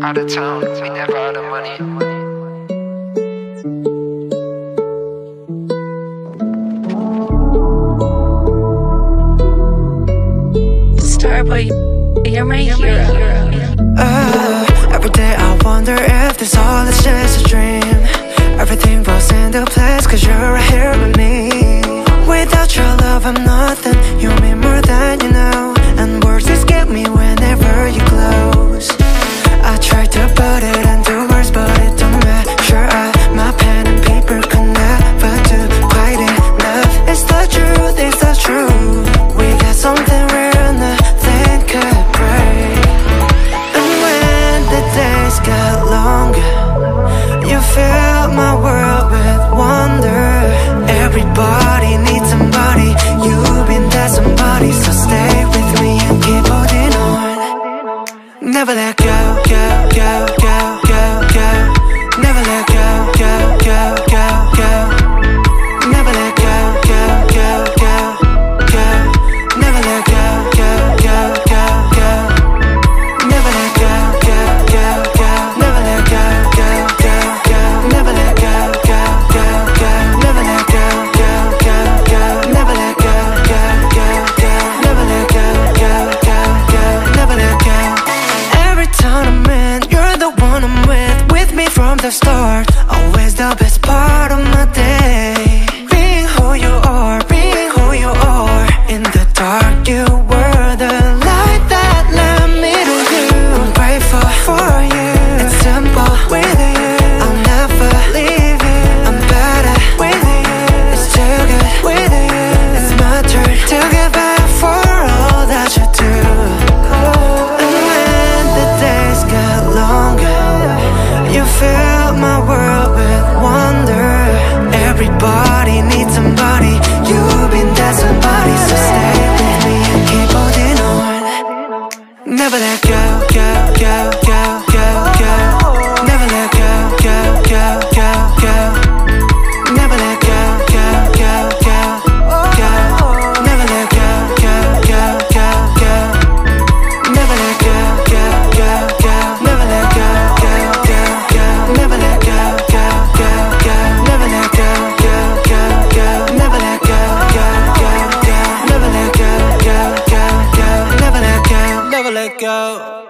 Out of town, we never out of money. Starboy, you're my you're hero. My hero. Oh, every day I wonder if this all is just a dream. Everything falls into place, cause you're right here with me. Without your love, I'm nothing. You mean more than you know. Needs somebody. You've been that somebody. So stay with me and keep holding on. Never let go, go, go, go, go. start. Everybody needs somebody. You've been that somebody. So stay with me and keep holding on. Never let go. out.